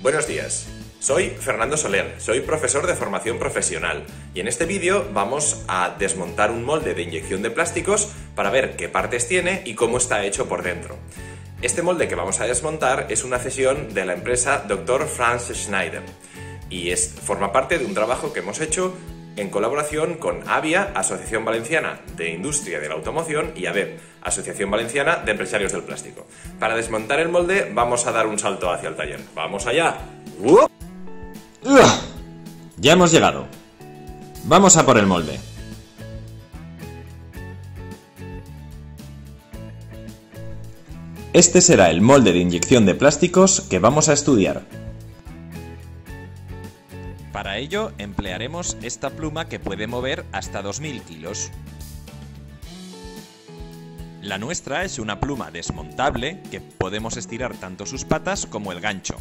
Buenos días, soy Fernando Soler, soy profesor de formación profesional y en este vídeo vamos a desmontar un molde de inyección de plásticos para ver qué partes tiene y cómo está hecho por dentro. Este molde que vamos a desmontar es una cesión de la empresa Dr. Franz Schneider y forma parte de un trabajo que hemos hecho en colaboración con AVIA, Asociación Valenciana de Industria de la Automoción, y ABEP, Asociación Valenciana de Empresarios del Plástico. Para desmontar el molde vamos a dar un salto hacia el taller. ¡Vamos allá! Ya hemos llegado. Vamos a por el molde. Este será el molde de inyección de plásticos que vamos a estudiar. Para ello emplearemos esta pluma que puede mover hasta 2000 kilos. La nuestra es una pluma desmontable que podemos estirar tanto sus patas como el gancho.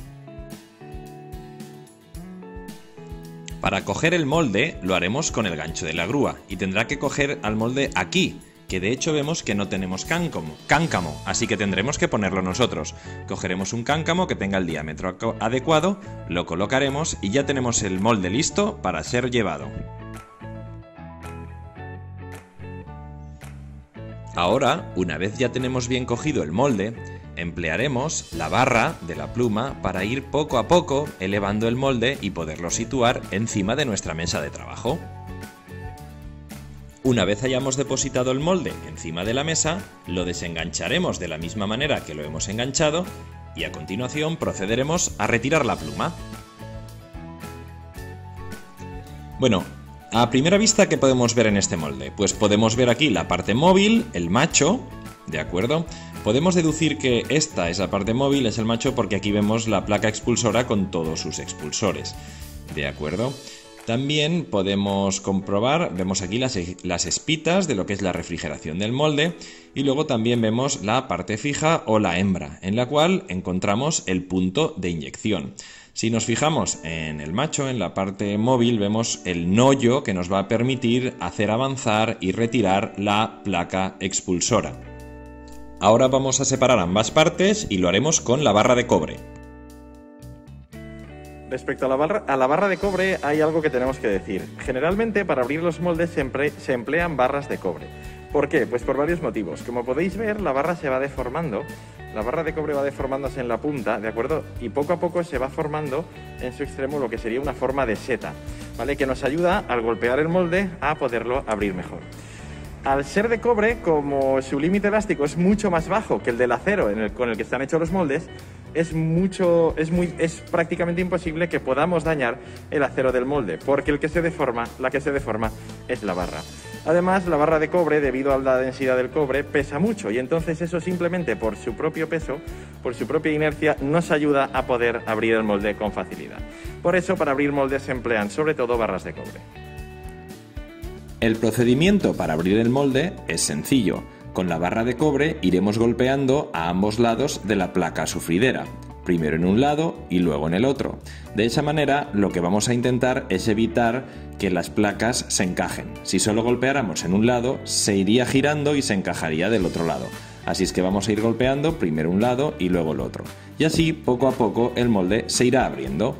Para coger el molde lo haremos con el gancho de la grúa y tendrá que coger al molde aquí, que de hecho vemos que no tenemos cáncamo, cáncamo, así que tendremos que ponerlo nosotros. Cogeremos un cáncamo que tenga el diámetro adecuado, lo colocaremos y ya tenemos el molde listo para ser llevado. Ahora, una vez ya tenemos bien cogido el molde, emplearemos la barra de la pluma para ir poco a poco elevando el molde y poderlo situar encima de nuestra mesa de trabajo. Una vez hayamos depositado el molde encima de la mesa, lo desengancharemos de la misma manera que lo hemos enganchado y a continuación procederemos a retirar la pluma. Bueno, a primera vista, ¿qué podemos ver en este molde? Pues podemos ver aquí la parte móvil, el macho, ¿de acuerdo? Podemos deducir que esta es la parte móvil, es el macho, porque aquí vemos la placa expulsora con todos sus expulsores, ¿de acuerdo? También podemos comprobar, vemos aquí las, espitas de lo que es la refrigeración del molde y luego también vemos la parte fija o la hembra, en la cual encontramos el punto de inyección. Si nos fijamos en el macho, en la parte móvil, vemos el nollo que nos va a permitir hacer avanzar y retirar la placa expulsora. Ahora vamos a separar ambas partes y lo haremos con la barra de cobre. Respecto a la, barra, a la barra de cobre hay algo que tenemos que decir. Generalmente para abrir los moldes se, se emplean barras de cobre. ¿Por qué? Pues por varios motivos. Como podéis ver, la barra se va deformando. La barra de cobre va deformándose en la punta, ¿de acuerdo? Y poco a poco se va formando en su extremo lo que sería una forma de seta, ¿vale? Que nos ayuda al golpear el molde a poderlo abrir mejor. Al ser de cobre, como su límite elástico es mucho más bajo que el del acero con el que están hechos los moldes, es mucho, es muy, es prácticamente imposible que podamos dañar el acero del molde, porque el que se deforma, la que se deforma es la barra. Además, la barra de cobre, debido a la densidad del cobre, pesa mucho y entonces eso simplemente por su propio peso, por su propia inercia, nos ayuda a poder abrir el molde con facilidad. Por eso, para abrir moldes se emplean sobre todo barras de cobre. El procedimiento para abrir el molde es sencillo. Con la barra de cobre iremos golpeando a ambos lados de la placa sufridera, primero en un lado y luego en el otro. De esa manera lo que vamos a intentar es evitar que las placas se encajen. Si solo golpeáramos en un lado, se iría girando y se encajaría del otro lado. Así es que vamos a ir golpeando primero un lado y luego el otro. Y así, poco a poco, el molde se irá abriendo.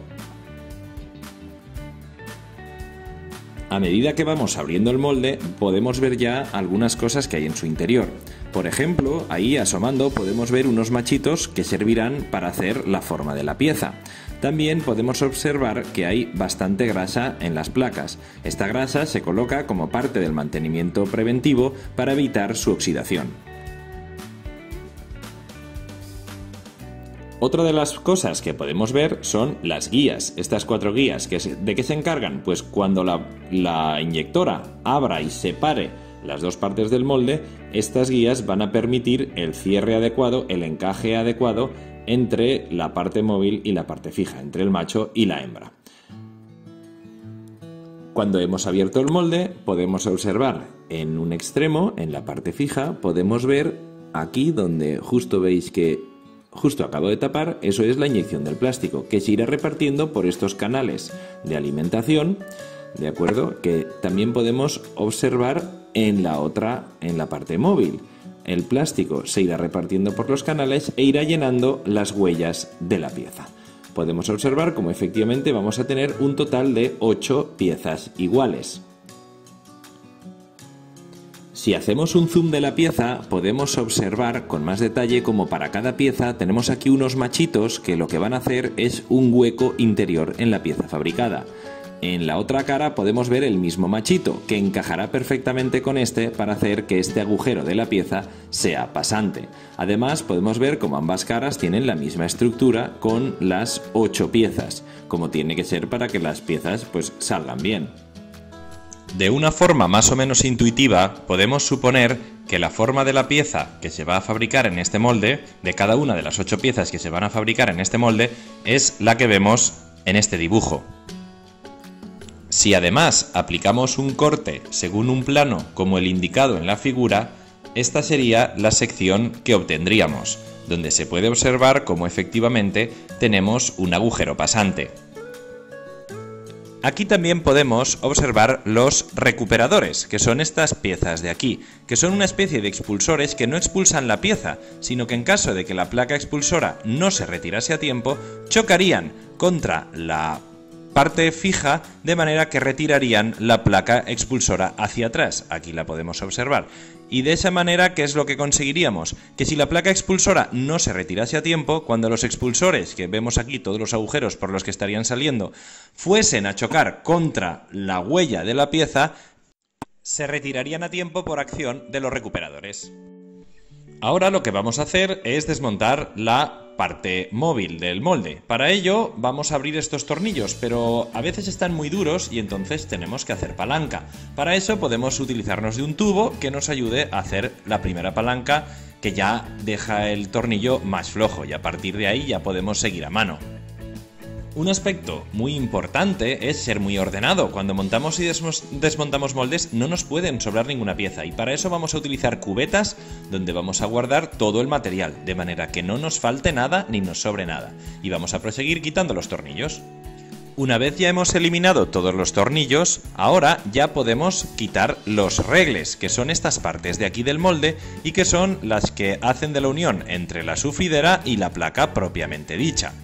A medida que vamos abriendo el molde, podemos ver ya algunas cosas que hay en su interior. Por ejemplo, ahí asomando podemos ver unos machitos que servirán para hacer la forma de la pieza. También podemos observar que hay bastante grasa en las placas. Esta grasa se coloca como parte del mantenimiento preventivo para evitar su oxidación. Otra de las cosas que podemos ver son las guías. Estas cuatro guías, ¿de qué se encargan? Pues cuando la, inyectora abra y separe las dos partes del molde, estas guías van a permitir el cierre adecuado, el encaje adecuado entre la parte móvil y la parte fija, entre el macho y la hembra. Cuando hemos abierto el molde, podemos observar en un extremo, en la parte fija, podemos ver aquí donde justo veis que justo acabo de tapar, eso es la inyección del plástico, que se irá repartiendo por estos canales de alimentación ¿de acuerdo? Que también podemos observar en la otra, en la parte móvil. El plástico se irá repartiendo por los canales e irá llenando las huellas de la pieza. Podemos observar cómo efectivamente vamos a tener un total de 8 piezas iguales. Si hacemos un zoom de la pieza, podemos observar con más detalle cómo para cada pieza tenemos aquí unos machitos que lo que van a hacer es un hueco interior en la pieza fabricada. En la otra cara podemos ver el mismo machito, que encajará perfectamente con este para hacer que este agujero de la pieza sea pasante. Además podemos ver cómo ambas caras tienen la misma estructura con las 8 piezas, como tiene que ser para que las piezas pues salgan bien. De una forma más o menos intuitiva, podemos suponer que la forma de la pieza que se va a fabricar en este molde, de cada una de las ocho piezas que se van a fabricar en este molde, es la que vemos en este dibujo. Si además aplicamos un corte según un plano como el indicado en la figura, esta sería la sección que obtendríamos, donde se puede observar cómo efectivamente tenemos un agujero pasante. Aquí también podemos observar los recuperadores, que son estas piezas de aquí, que son una especie de expulsores que no expulsan la pieza, sino que en caso de que la placa expulsora no se retirase a tiempo, chocarían contra la parte fija de manera que retirarían la placa expulsora hacia atrás. Aquí la podemos observar. Y de esa manera, ¿qué es lo que conseguiríamos? Que si la placa expulsora no se retirase a tiempo, cuando los expulsores, que vemos aquí todos los agujeros por los que estarían saliendo, fuesen a chocar contra la huella de la pieza, se retirarían a tiempo por acción de los recuperadores. Ahora lo que vamos a hacer es desmontar la parte móvil del molde. Para ello vamos a abrir estos tornillos, pero a veces están muy duros y entonces tenemos que hacer palanca. Para eso podemos utilizarnos de un tubo que nos ayude a hacer la primera palanca que ya deja el tornillo más flojo y a partir de ahí ya podemos seguir a mano. Un aspecto muy importante es ser muy ordenado. Cuando montamos y desmontamos moldes no nos pueden sobrar ninguna pieza y para eso vamos a utilizar cubetas donde vamos a guardar todo el material, de manera que no nos falte nada ni nos sobre nada. Y vamos a proseguir quitando los tornillos. Una vez ya hemos eliminado todos los tornillos, ahora ya podemos quitar los regles, que son estas partes de aquí del molde y que son las que hacen de la unión entre la sufridera y la placa propiamente dicha.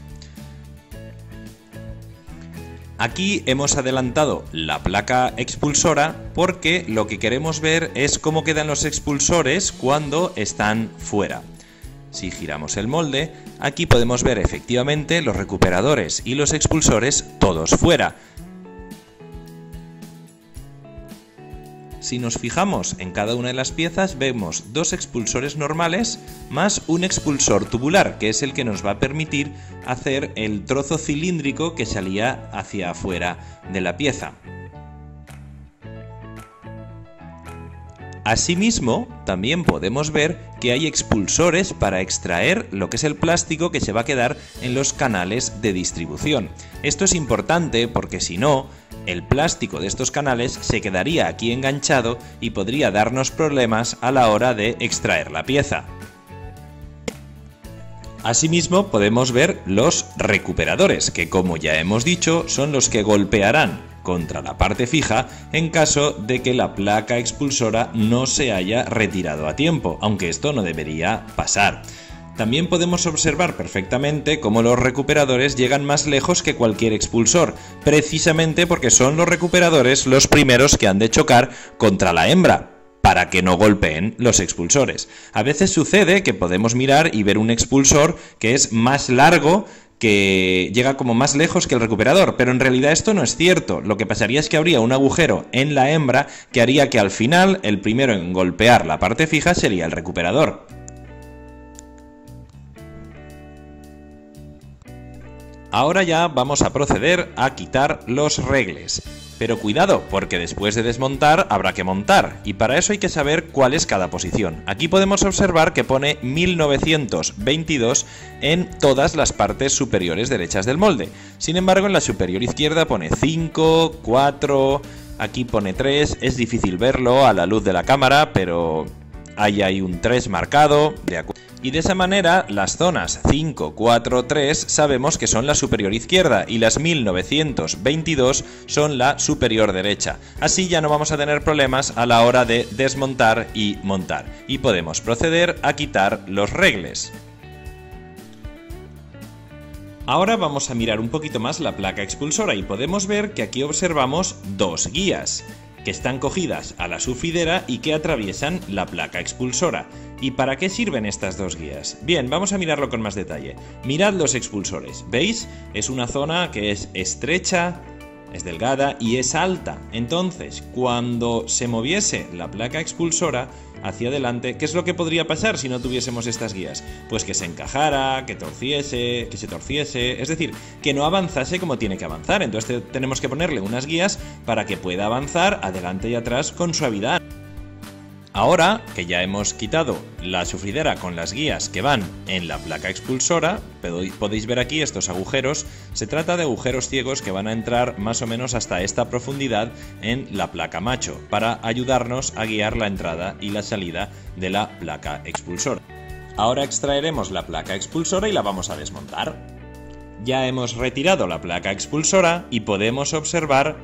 Aquí hemos adelantado la placa expulsora porque lo que queremos ver es cómo quedan los expulsores cuando están fuera. Si giramos el molde, aquí podemos ver efectivamente los recuperadores y los expulsores todos fuera. Si nos fijamos en cada una de las piezas, vemos dos expulsores normales más un expulsor tubular, que es el que nos va a permitir hacer el trozo cilíndrico que salía hacia afuera de la pieza. Asimismo, también podemos ver que hay expulsores para extraer lo que es el plástico que se va a quedar en los canales de distribución. Esto es importante porque si no, el plástico de estos canales se quedaría aquí enganchado y podría darnos problemas a la hora de extraer la pieza. Asimismo podemos ver los recuperadores, que como ya hemos dicho son los que golpearán contra la parte fija en caso de que la placa expulsora no se haya retirado a tiempo, aunque esto no debería pasar. También podemos observar perfectamente cómo los recuperadores llegan más lejos que cualquier expulsor, precisamente porque son los recuperadores los primeros que han de chocar contra la hembra, para que no golpeen los expulsores. A veces sucede que podemos mirar y ver un expulsor que es más largo que llega como más lejos que el recuperador, pero en realidad esto no es cierto. Lo que pasaría es que habría un agujero en la hembra que haría que al final el primero en golpear la parte fija sería el recuperador. Ahora ya vamos a proceder a quitar los regles. Pero cuidado, porque después de desmontar habrá que montar, y para eso hay que saber cuál es cada posición. Aquí podemos observar que pone 1922 en todas las partes superiores derechas del molde. Sin embargo, en la superior izquierda pone 5, 4, aquí pone 3, es difícil verlo a la luz de la cámara, pero ahí hay un 3 marcado, de y de esa manera las zonas 5, 4, 3 sabemos que son la superior izquierda y las 1922 son la superior derecha. Así ya no vamos a tener problemas a la hora de desmontar y montar y podemos proceder a quitar los regles. Ahora vamos a mirar un poquito más la placa expulsora y podemos ver que aquí observamos dos guías que están cogidas a la sufridera y que atraviesan la placa expulsora. ¿Y para qué sirven estas dos guías? Bien, vamos a mirarlo con más detalle. Mirad los expulsores, ¿veis? Es una zona que es estrecha, es delgada y es alta. Entonces, cuando se moviese la placa expulsora hacia adelante, ¿qué es lo que podría pasar si no tuviésemos estas guías? Pues que se encajara, que torciese, que se torciese, es decir, que no avanzase como tiene que avanzar. Entonces tenemos que ponerle unas guías para que pueda avanzar adelante y atrás con suavidad. Ahora que ya hemos quitado la sufridera con las guías que van en la placa expulsora, podéis ver aquí estos agujeros, se trata de agujeros ciegos que van a entrar más o menos hasta esta profundidad en la placa macho, para ayudarnos a guiar la entrada y la salida de la placa expulsora. Ahora extraeremos la placa expulsora y la vamos a desmontar. Ya hemos retirado la placa expulsora y podemos observar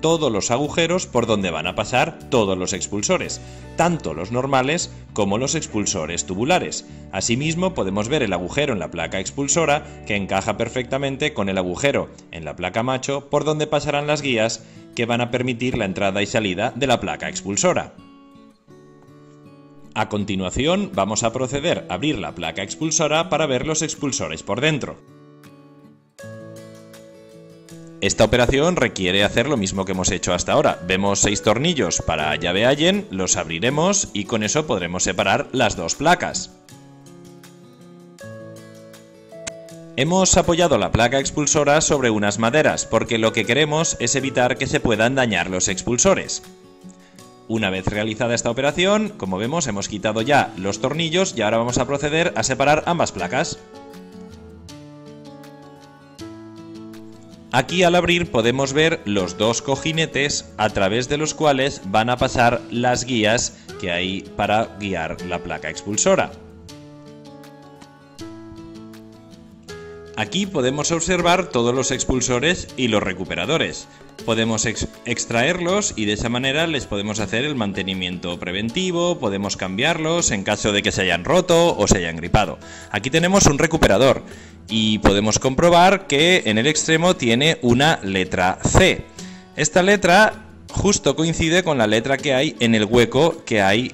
todos los agujeros por donde van a pasar todos los expulsores, tanto los normales como los expulsores tubulares. Asimismo, podemos ver el agujero en la placa expulsora que encaja perfectamente con el agujero en la placa macho por donde pasarán las guías que van a permitir la entrada y salida de la placa expulsora. A continuación, vamos a proceder a abrir la placa expulsora para ver los expulsores por dentro. Esta operación requiere hacer lo mismo que hemos hecho hasta ahora. Vemos seis tornillos para llave Allen, los abriremos y con eso podremos separar las dos placas. Hemos apoyado la placa expulsora sobre unas maderas porque lo que queremos es evitar que se puedan dañar los expulsores. Una vez realizada esta operación, como vemos hemos quitado ya los tornillos y ahora vamos a proceder a separar ambas placas. Aquí al abrir podemos ver los dos cojinetes a través de los cuales van a pasar las guías que hay para guiar la placa expulsora. Aquí podemos observar todos los expulsores y los recuperadores. Podemos extraerlos y de esa manera les podemos hacer el mantenimiento preventivo, podemos cambiarlos en caso de que se hayan roto o se hayan gripado. Aquí tenemos un recuperador y podemos comprobar que en el extremo tiene una letra C. Esta letra justo coincide con la letra que hay en el hueco que hay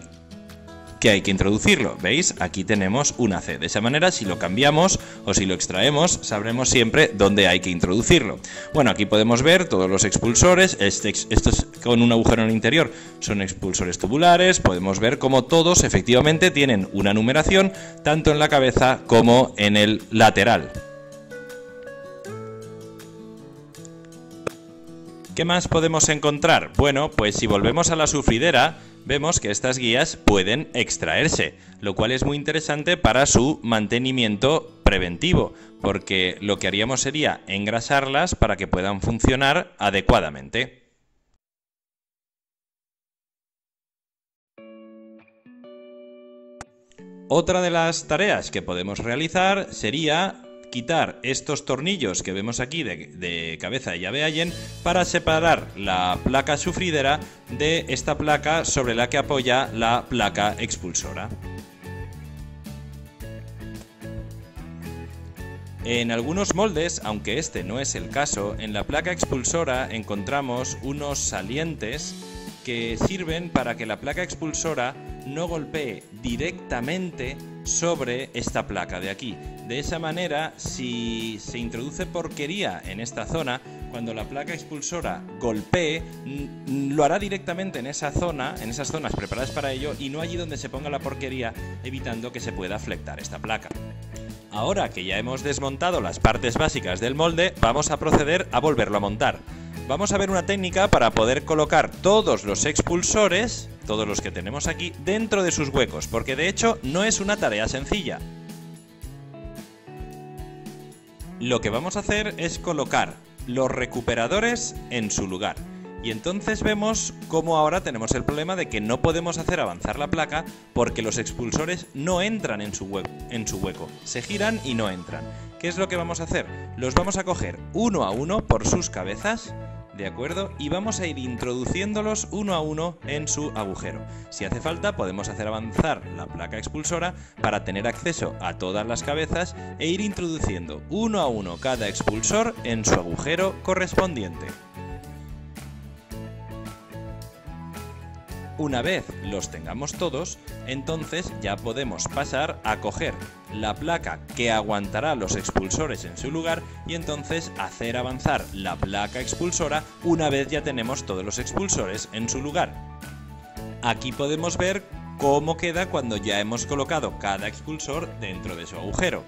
que hay que introducirlo. ¿Veis? Aquí tenemos una C. De esa manera, si lo cambiamos o si lo extraemos, sabremos siempre dónde hay que introducirlo. Bueno, aquí podemos ver todos los expulsores. Este, estos con un agujero en el interior son expulsores tubulares. Podemos ver cómo todos efectivamente tienen una numeración tanto en la cabeza como en el lateral. ¿Qué más podemos encontrar? Bueno, pues si volvemos a la sufridera, vemos que estas guías pueden extraerse, lo cual es muy interesante para su mantenimiento preventivo, porque lo que haríamos sería engrasarlas para que puedan funcionar adecuadamente. Otra de las tareas que podemos realizar sería quitar estos tornillos que vemos aquí de, cabeza de llave Allen para separar la placa sufridera de esta placa sobre la que apoya la placa expulsora. En algunos moldes, aunque este no es el caso, en la placa expulsora encontramos unos salientes que sirven para que la placa expulsora no golpee directamente sobre esta placa de aquí. De esa manera, si se introduce porquería en esta zona, cuando la placa expulsora golpee, lo hará directamente en esa zona, en esas zonas preparadas para ello, y no allí donde se ponga la porquería, evitando que se pueda flectar esta placa. Ahora que ya hemos desmontado las partes básicas del molde, vamos a proceder a volverlo a montar vamos a ver una técnica para poder colocar todos los expulsores, todos los que tenemos aquí, dentro de sus huecos, porque de hecho no es una tarea sencilla. Lo que vamos a hacer es colocar los recuperadores en su lugar. Y entonces vemos cómo ahora tenemos el problema de que no podemos hacer avanzar la placa porque los expulsores no entran en su, hueco, se giran y no entran. ¿Qué es lo que vamos a hacer? Los vamos a coger uno a uno por sus cabezas ¿de acuerdo? Y vamos a ir introduciéndolos uno a uno en su agujero. Si hace falta podemos hacer avanzar la placa expulsora para tener acceso a todas las cabezas e ir introduciendo uno a uno cada expulsor en su agujero correspondiente. Una vez los tengamos todos, entonces ya podemos pasar a coger la placa que aguantará los expulsores en su lugar y entonces hacer avanzar la placa expulsora una vez ya tenemos todos los expulsores en su lugar. Aquí podemos ver cómo queda cuando ya hemos colocado cada expulsor dentro de su agujero.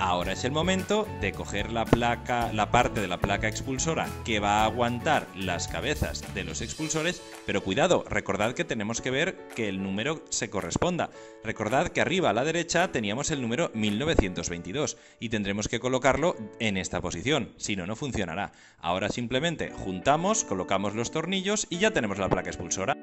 Ahora es el momento de coger la placa, la parte de la placa expulsora que va a aguantar las cabezas de los expulsores, pero cuidado, recordad que tenemos que ver que el número se corresponda. Recordad que arriba a la derecha teníamos el número 1922 y tendremos que colocarlo en esta posición, si no, no funcionará. Ahora simplemente juntamos, colocamos los tornillos y ya tenemos la placa expulsora.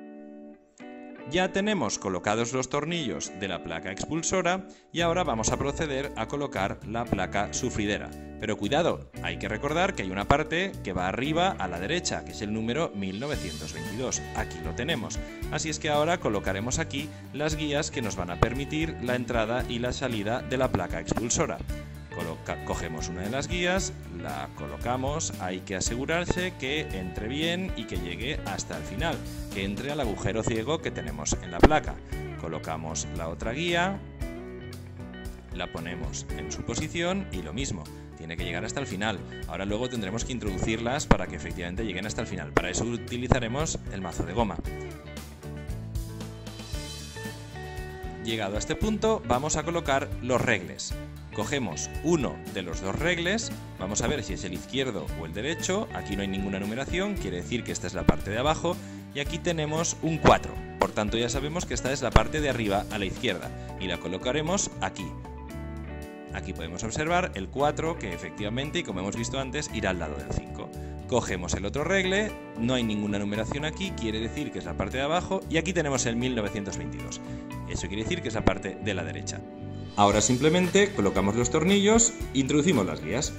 Ya tenemos colocados los tornillos de la placa expulsora y ahora vamos a proceder a colocar la placa sufridera. Pero cuidado, hay que recordar que hay una parte que va arriba a la derecha, que es el número 1922. Aquí lo tenemos. Así es que ahora colocaremos aquí las guías que nos van a permitir la entrada y la salida de la placa expulsora cogemos una de las guías, la colocamos, hay que asegurarse que entre bien y que llegue hasta el final, que entre al agujero ciego que tenemos en la placa. Colocamos la otra guía, la ponemos en su posición y lo mismo, tiene que llegar hasta el final. Ahora luego tendremos que introducirlas para que efectivamente lleguen hasta el final. Para eso utilizaremos el mazo de goma. Llegado a este punto, vamos a colocar los regles. Cogemos uno de los dos regles, vamos a ver si es el izquierdo o el derecho, aquí no hay ninguna numeración, quiere decir que esta es la parte de abajo, y aquí tenemos un 4, por tanto ya sabemos que esta es la parte de arriba a la izquierda, y la colocaremos aquí. Aquí podemos observar el 4 que efectivamente, y como hemos visto antes, irá al lado del 5. Cogemos el otro regle, no hay ninguna numeración aquí, quiere decir que es la parte de abajo, y aquí tenemos el 1922. Eso quiere decir que es la parte de la derecha. Ahora simplemente colocamos los tornillos, introducimos las guías.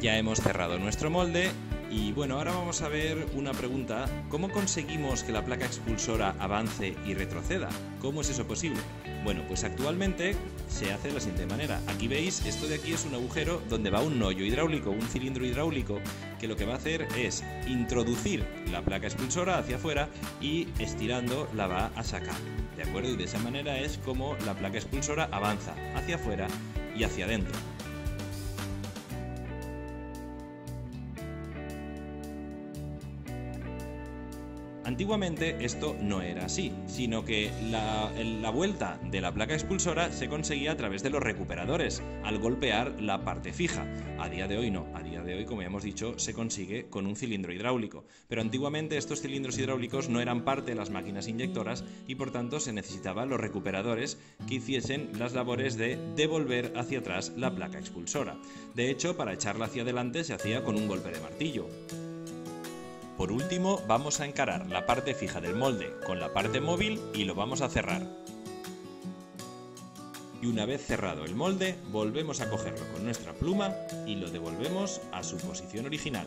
Ya hemos cerrado nuestro molde y bueno, ahora vamos a ver una pregunta. ¿Cómo conseguimos que la placa expulsora avance y retroceda? ¿Cómo es eso posible? Bueno, pues actualmente se hace de la siguiente manera. Aquí veis, esto de aquí es un agujero donde va un hoyo hidráulico, un cilindro hidráulico, que lo que va a hacer es introducir la placa expulsora hacia afuera y estirando la va a sacar. ¿De acuerdo? Y de esa manera es como la placa expulsora avanza hacia afuera y hacia adentro. Antiguamente esto no era así, sino que la, vuelta de la placa expulsora se conseguía a través de los recuperadores, al golpear la parte fija. A día de hoy no, a día de hoy, como ya hemos dicho, se consigue con un cilindro hidráulico. Pero antiguamente estos cilindros hidráulicos no eran parte de las máquinas inyectoras y por tanto se necesitaban los recuperadores que hiciesen las labores de devolver hacia atrás la placa expulsora. De hecho, para echarla hacia adelante se hacía con un golpe de martillo. Por último, vamos a encarar la parte fija del molde con la parte móvil y lo vamos a cerrar. Y una vez cerrado el molde, volvemos a cogerlo con nuestra pluma y lo devolvemos a su posición original.